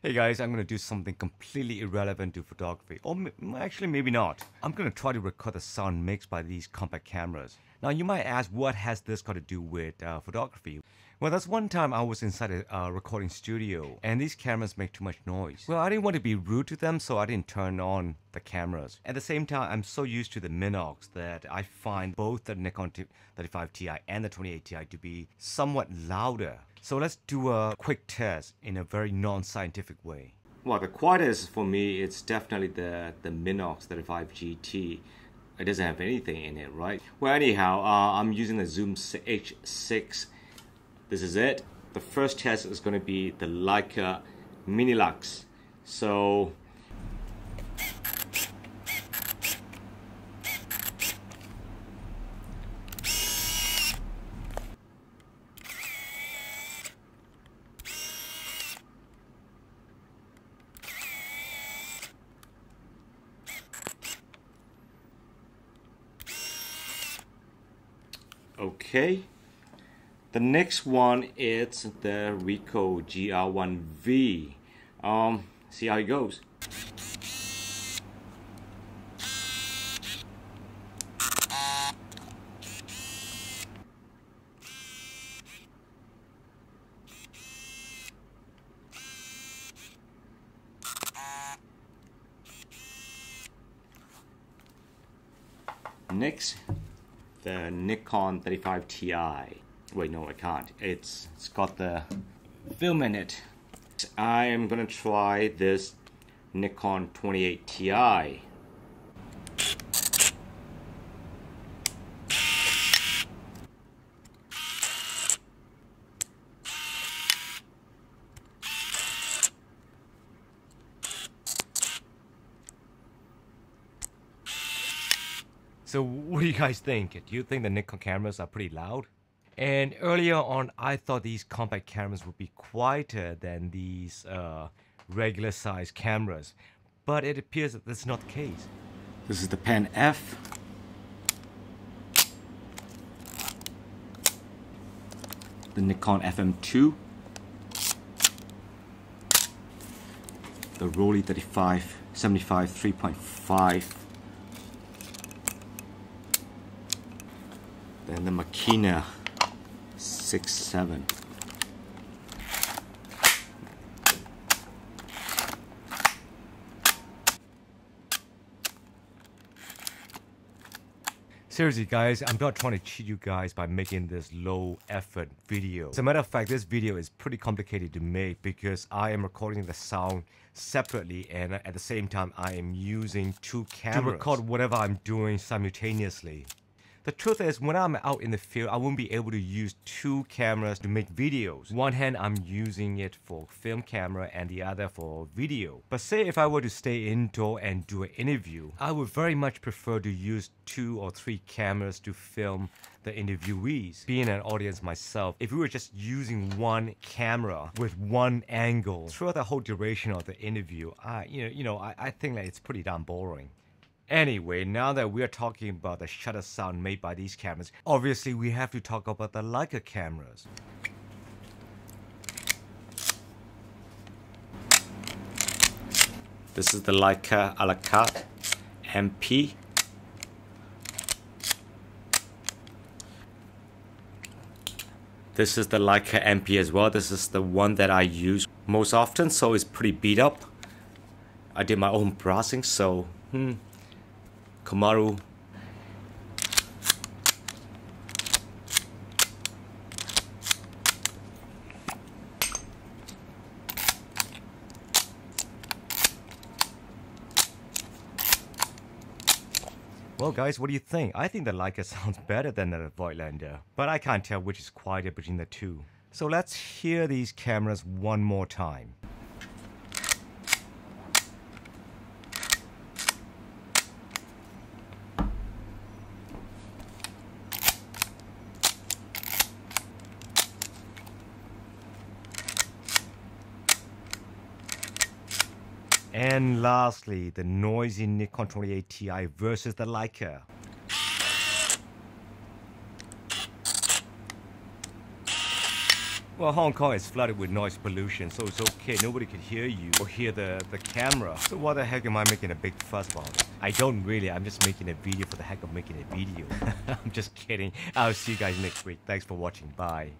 Hey guys, I'm going to do something completely irrelevant to photography. Or actually, maybe not. I'm going to try to record the sound mixed by these compact cameras. Now, you might ask, what has this got to do with uh, photography? Well, that's one time I was inside a uh, recording studio and these cameras make too much noise. Well, I didn't want to be rude to them, so I didn't turn on the cameras. At the same time, I'm so used to the Minox that I find both the Nikon 35 Ti and the 28 Ti to be somewhat louder. So let's do a quick test in a very non-scientific way. Well, the quietest for me, it's definitely the, the Minox 35 GT it doesn't have anything in it, right? Well, anyhow, uh, I'm using the Zoom H6 this is it. The first test is going to be the Leica Minilux. So Okay. The next one is the Ricoh GR1V. Um, see how it goes. Next, the Nikon 35 Ti. Wait, no, I can't. It's it's got the film in it. I am gonna try this Nikon 28 Ti. So what do you guys think? Do you think the Nikon cameras are pretty loud? And earlier on, I thought these compact cameras would be quieter than these uh, regular size cameras, but it appears that that's not the case. This is the Pen F. The Nikon FM2. The Rollei 35 75 3.5. Then the Makina six, seven. Seriously guys, I'm not trying to cheat you guys by making this low effort video. As a matter of fact, this video is pretty complicated to make because I am recording the sound separately and at the same time I am using two cameras to record whatever I'm doing simultaneously. The truth is, when I'm out in the field, I won't be able to use two cameras to make videos. One hand, I'm using it for film camera and the other for video. But say if I were to stay indoor and do an interview, I would very much prefer to use two or three cameras to film the interviewees. Being an audience myself, if we were just using one camera with one angle throughout the whole duration of the interview, I, you know, you know, I, I think that it's pretty damn boring. Anyway, now that we are talking about the shutter sound made by these cameras, obviously we have to talk about the Leica cameras. This is the Leica a la carte MP. This is the Leica MP as well. This is the one that I use most often, so it's pretty beat up. I did my own brassing, so hmm, Komaru. Well guys, what do you think? I think the Leica sounds better than the Voigtlander, but I can't tell which is quieter between the two. So let's hear these cameras one more time. And lastly, the noisy Nikon 28 Ti versus the Leica. Well, Hong Kong is flooded with noise pollution, so it's okay. Nobody could hear you or hear the, the camera. So why the heck am I making a big fuss about it? I don't really. I'm just making a video for the heck of making a video. I'm just kidding. I'll see you guys next week. Thanks for watching. Bye.